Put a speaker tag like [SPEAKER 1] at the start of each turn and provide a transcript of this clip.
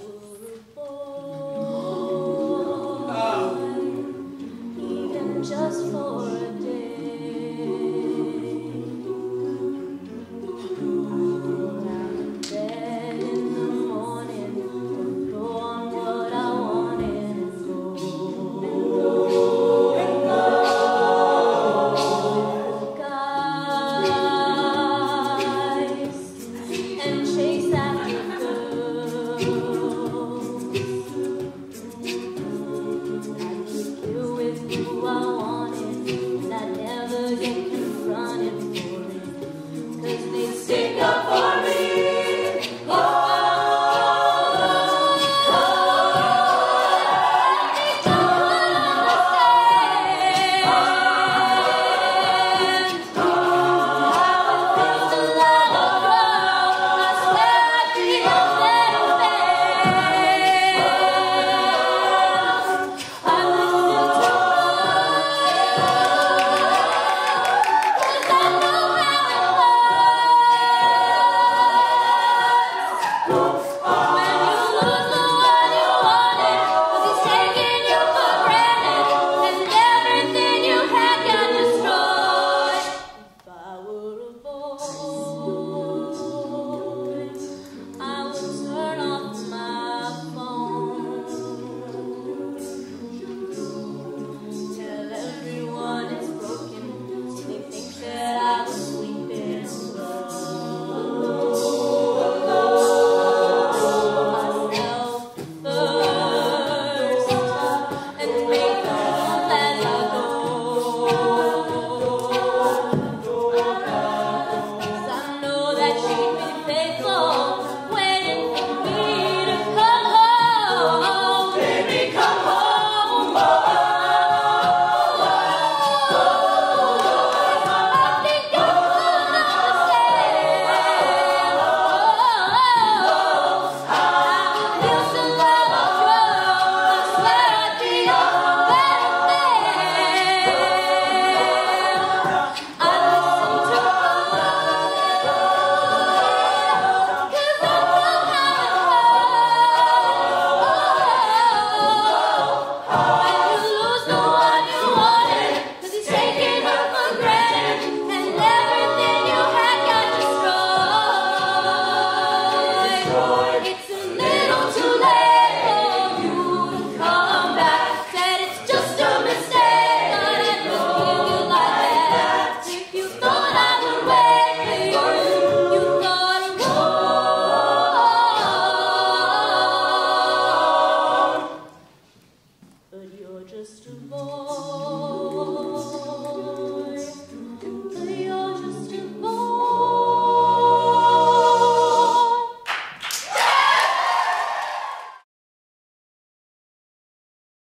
[SPEAKER 1] Even wow.